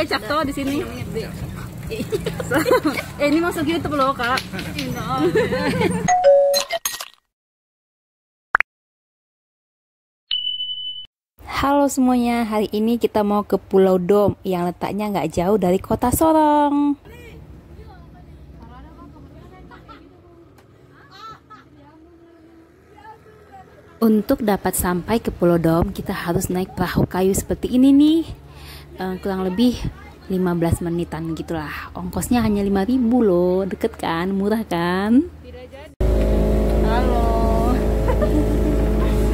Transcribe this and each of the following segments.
becak toh di sini. eh, ini masuk YouTube loh kak. Halo semuanya, hari ini kita mau ke Pulau Dom yang letaknya nggak jauh dari kota Sorong. Untuk dapat sampai ke Pulau Dom, kita harus naik perahu kayu seperti ini nih. Eh, kurang lebih 15 menitan gitulah. Ongkosnya hanya 5000 loh, deket kan, murah kan? Halo.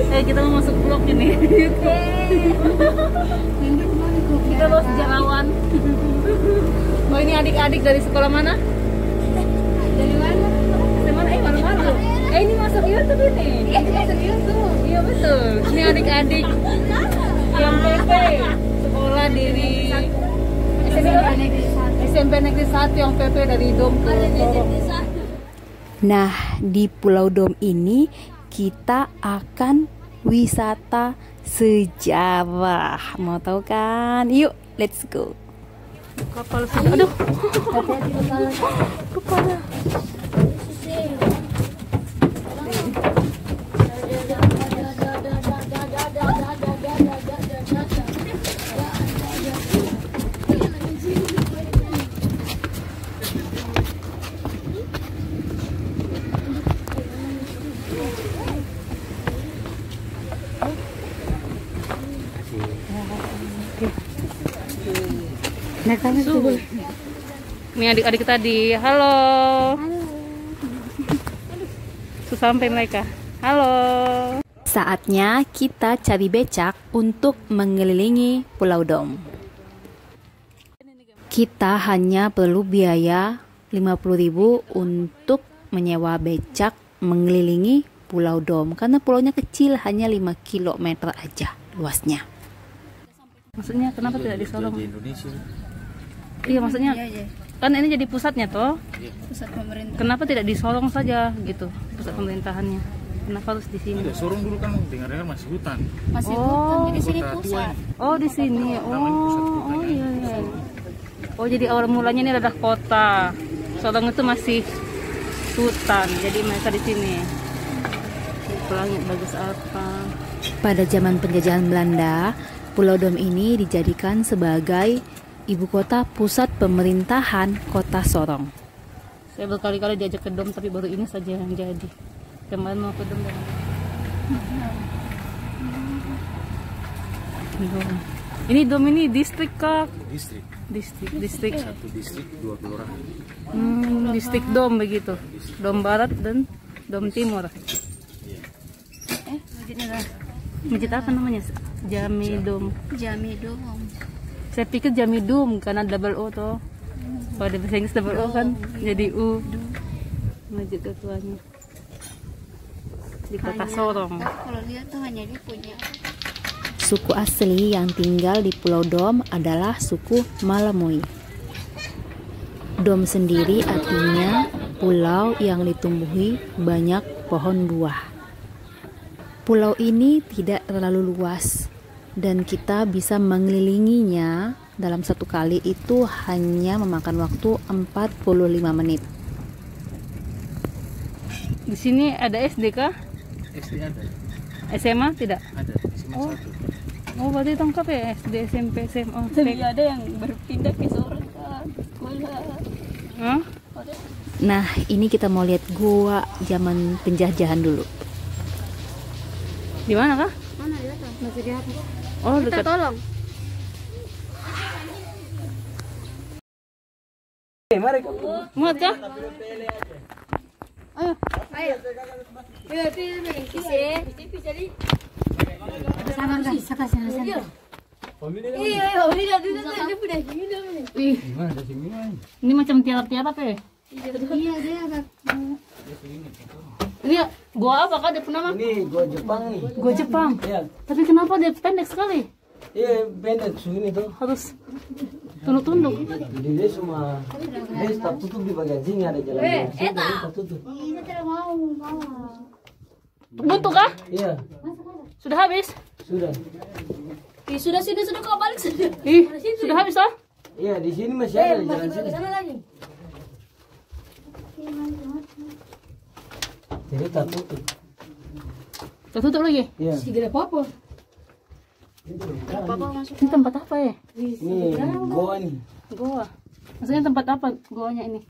eh kita mau masuk vlog ini. kita bawa sejarawan. oh ini adik-adik dari sekolah mana? Dari mana? Dari mana? Eh? Eh ini masuk YouTube ini. Iya masuk YouTube. Iya betul. Ini adik-adik yang PP sekolah dari SMP 1 yang PP dari Dom ke Nah, di Pulau Dom ini kita akan wisata sejarah. Mau tahu kan? Yuk, let's go. Kapal. Aduh. Kepala. Ini adik-adik tadi. Halo. Halo. Susah sampai mereka. Halo. Saatnya kita cari becak untuk mengelilingi Pulau Dom. Kita hanya perlu biaya 50.000 untuk menyewa becak mengelilingi Pulau Dom karena pulaunya kecil hanya 5 km aja luasnya. Maksudnya kenapa tidak di Solo? di Indonesia Iya maksudnya Iya, iya. kan ini jadi pusatnya toh. pusat pemerintah Kenapa tidak di Sorong saja gitu pusat pemerintahannya? Kenapa harus di sini? ada Sorong dulu kan dengar-dengar masih hutan masih Oh. hutan jadi sini pusat Oh di sini. Oh, oh iya iya. Oh jadi awal mulanya ini adalah kota. Sorong itu masih hutan. Jadi mereka di sini. Langit bagus apa? Pada zaman penjajahan Belanda, Pulau Dom ini dijadikan sebagai ibu kota pusat pemerintahan kota Sorong. Saya berkali-kali diajak ke Dom tapi baru ini saja yang jadi. Kemarin mau ke Dom dan Dom. Ini Dom ini distrik kak. distrik Distrik, distrik. satu distrik dua kelurahan Hmm, distrik Dom begitu. Dom Barat dan Dom Timur. eh masjidnya lah Masjid apa namanya? Jami Dom. Jami dong Saya pikir Jami Dom karena double O toh. Kalau di bahasa Inggris double O kan jadi U. Masjid ketuanya. Di kota Sorong. kalau lihat tuh hanya dia punya Suku asli yang tinggal di Pulau Dom adalah suku Malamui. Dom sendiri artinya pulau yang ditumbuhi banyak pohon buah. Pulau ini tidak terlalu luas dan kita bisa mengelilinginya dalam satu kali itu hanya memakan waktu 45 menit. Di sini ada SD kah? SD ada SMA tidak? ada SMA Oh. satu Oh, berarti lengkap ya SD, SMP, SMA. tapi ada yang berpindah ke sekolah Hah? ada Nah, ini kita mau lihat gua zaman penjajahan dulu. Di mana kah? mana dia tuh masih di atas Oh, dekat. tolong. Muat kah? ayo. Ayo. Ayo pilih sama kan saka sana sana iya. Iya iya ini macam tiarap-tiarap ya? iya dia agak Ini gua apa kah dia nama? Ini gua Jepang nih. Gua Jepang. Iya, Tapi kenapa dia pendek sekali? iya pendek sini tuh. Harus tunduk-tunduk. Jadi dia cuma dia tak tutup di bagian sini ada jalan. Eh, tak tutup. ini tidak mau mau Buntu kah? Iya, Sudah habis? sudah. Ih, sudah sini sudah kau balik sudah Ih, sudah habis ah? Iya, di sini masih Eh, ada masih jalan sini. sana lagi. Jadi tak tutup. Tertutup lagi. Iya. Si gede apa? Ini tempat apa ya? Ini goa nih. Goa. Maksudnya tempat apa goanya ini?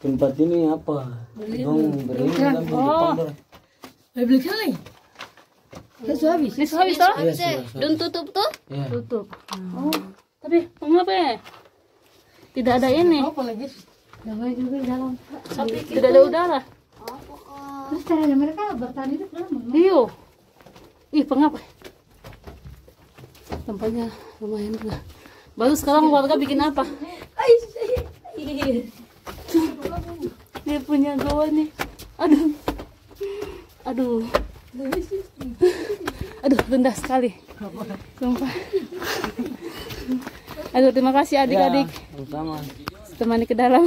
Tempat ini apa? Dong depan dah. Boleh beli kali. Kan sudah habis. Ini sudah habis toh? Iya. Dan tutup tuh? Iya. Tutup. Oh, tapi mengapa ya? Tidak ada ini. Apa lagi? Baik juga di dalam. Tidak ada udara. Terus caranya mereka bertahan itu kenapa? Iyo. Ih, pengap. Tempatnya lumayan juga. Baru sekarang warga bikin apa? Dia punya goa nih. Aduh. Aduh. Aduh, rendah sekali. Sumpah. Aduh, terima kasih adik-adik. Ya, sama. Temani ke dalam.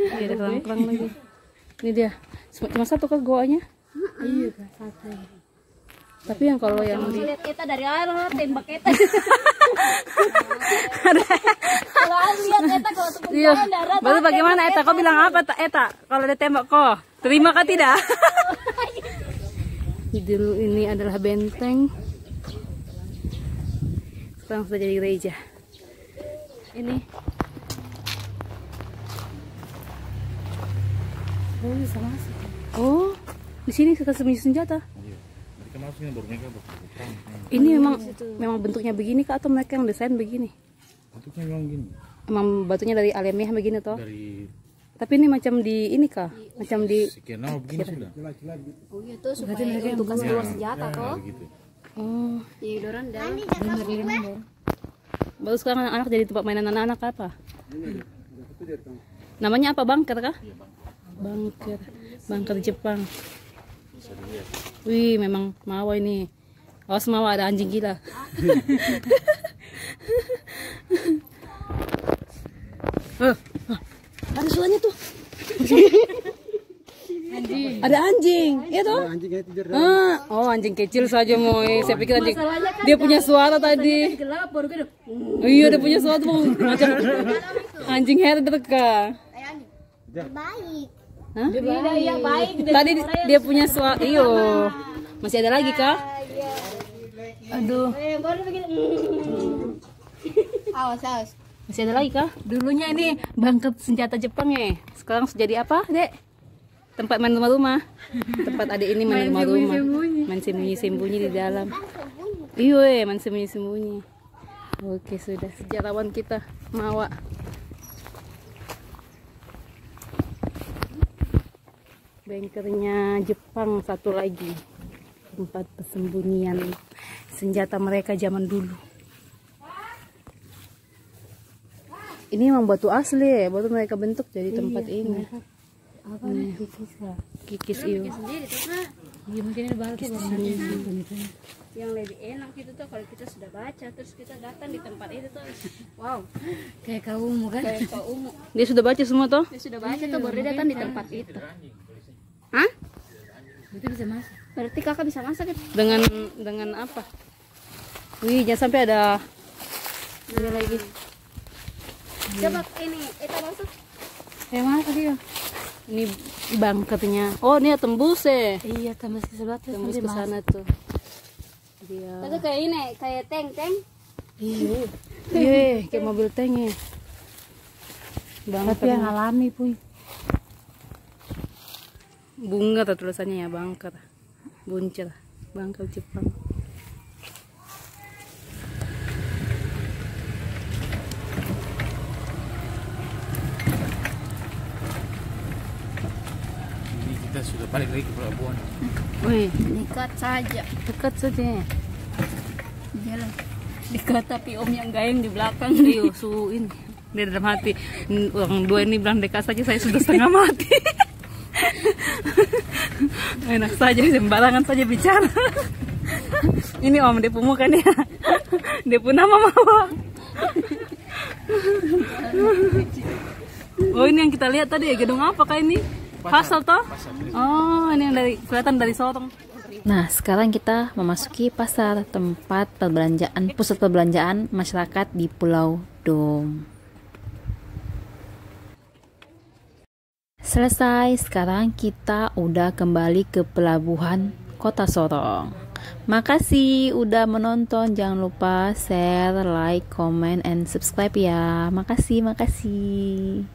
Iya, lagi. Ini dia. Cuma cuma satu ke goanya? Iya, satu. Tapi yang kalau yang di Lihat kita dari air, tembak kita. Kalau lihat kita kalau Iya. Baru bagaimana Eta? Kau bilang apa Ta- Eta? Kalau dia tembak kau, terima kah tidak? Dulu ini adalah benteng. Sekarang sudah jadi gereja. Ini. Oh, bisa masuk. Oh, di sini kita sembunyi senjata. Iya. Mereka baru mereka. Ini memang memang bentuknya begini kah atau mereka yang desain begini? Bentuknya memang gini. Emang batunya dari alamiah begini toh? Dari Tapi ini macam di ini kah? Macam di sekian lama begini sudah. Oh iya tuh supaya untuk kasih keluar senjata Ya, toh. begitu. Oh, Iya, doran dan baru sekarang anak-anak jadi tempat mainan anak-anak apa? Namanya apa bunker kah? Bunker, bunker Jepang. Wih, memang mawa ini. Awas mawa ada anjing gila. Hah, hah, ada suaranya tuh. Ada anjing, iya tuh? Ah, oh anjing kecil saja moy. Saya pikir anjing. Dia punya suara tadi. gelap baru iya dia punya suara tuh macam anjing herder kah? Hah? Tidak yang baik. Tadi dia punya suara. Iyo. Masih ada lagi kah? Aduh. Eh. Awas, awas. Masih ada lagi kah? Dulunya ini bangkit senjata Jepang ya. Sekarang sudah jadi apa, Dek? Tempat main rumah-rumah. Tempat adik ini main rumah-rumah. Main sembunyi-sembunyi di dalam. Iya, eh, main sembunyi-sembunyi. Oke, sudah sejarawan kita Mawa. Bengkernya Jepang satu lagi. Tempat persembunyian senjata mereka zaman dulu. Ini emang batu asli ya, batu mereka bentuk jadi tempat ini. Apa nih? Kikis lah. Kikis iyo. Sendiri tuh. Iya, mungkin ini baru yang lebih enak itu tuh kalau kita sudah baca terus kita datang di tempat itu tuh wow kayak kau kan kayak kau Dia sudah baca semua toh? dia sudah baca tuh baru dia datang di tempat itu Hah? Berarti bisa masak. Berarti kakak bisa masak kan? Dengan dengan apa? Wih, jangan sampai ada ini lagi. Coba ini, kita masuk. Kayak mana tadi ya? Ini bangkernya. Oh, ini tembus ya. Iya, tembus ke sebelah tuh. Tembus ke sana tuh. Dia. Itu kayak ini, kayak tank tank. Iya. Iya, kayak mobil tank ya. Bangker. yang alami pun. Bunga tuh tulisannya ya bangker buncir bangker Jepang Ini kita sudah balik lagi ke pelabuhan. wih Dekat saja. dekat saja ya Jalan. Dekat tapi om yang gayeng di belakang. Iyo, suin di dalam hati "N- orang dua ini bilang dekat saja saya sudah setengah mati enak saja sembarangan saja bicara. Ini om dia kan ya dia pun nama mawar oh ini yang kita lihat tadi ya gedung apa kah ini? Pasar. Toh? Oh ini yang dari kelihatan dari sorong Nah, sekarang kita memasuki pasar tempat perbelanjaan, pusat perbelanjaan masyarakat di Pulau Dom. Selesai, sekarang kita udah kembali ke pelabuhan Kota Sorong. Makasih udah menonton. Jangan lupa share, like, comment, and subscribe ya. Makasih, makasih.